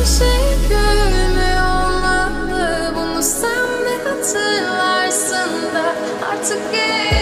Her şey gülmüyor olmalı. Bunu sen de hatırlarsın da Artık geri